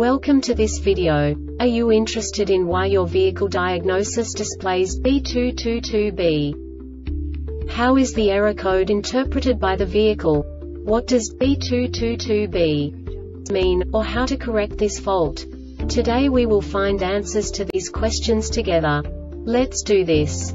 Welcome to this video. Are you interested in why your vehicle diagnosis displays B222B? How is the error code interpreted by the vehicle? What does B222B mean, or how to correct this fault? Today we will find answers to these questions together. Let's do this.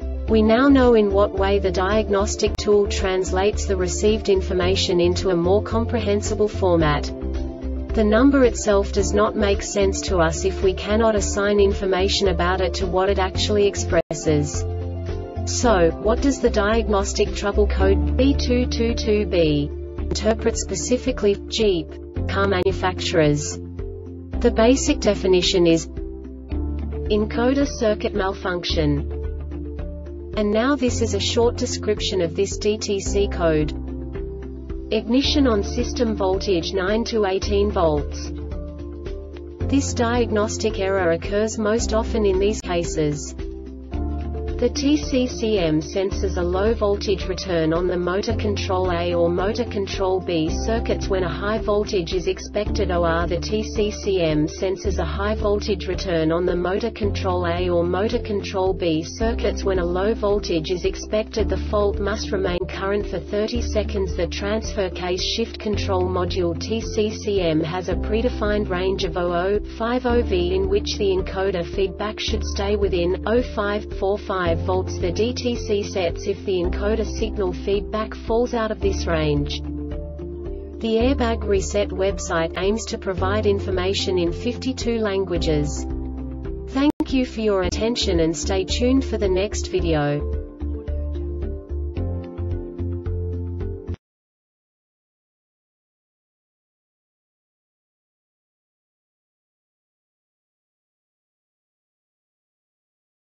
We now know in what way the diagnostic tool translates the received information into a more comprehensible format. The number itself does not make sense to us if we cannot assign information about it to what it actually expresses. So, what does the diagnostic trouble code B222B interpret specifically Jeep car manufacturers? The basic definition is encoder circuit malfunction. And now this is a short description of this DTC code. Ignition on system voltage 9 to 18 volts. This diagnostic error occurs most often in these cases. The TCCM senses a low voltage return on the motor control A or motor control B circuits when a high voltage is expected or the TCCM senses a high voltage return on the motor control A or motor control B circuits when a low voltage is expected. The fault must remain current for 30 seconds. The transfer case shift control module TCCM has a predefined range of 0050V in which the encoder feedback should stay within 0545 5 volts the DTC sets if the encoder signal feedback falls out of this range. The Airbag Reset website aims to provide information in 52 languages. Thank you for your attention and stay tuned for the next video.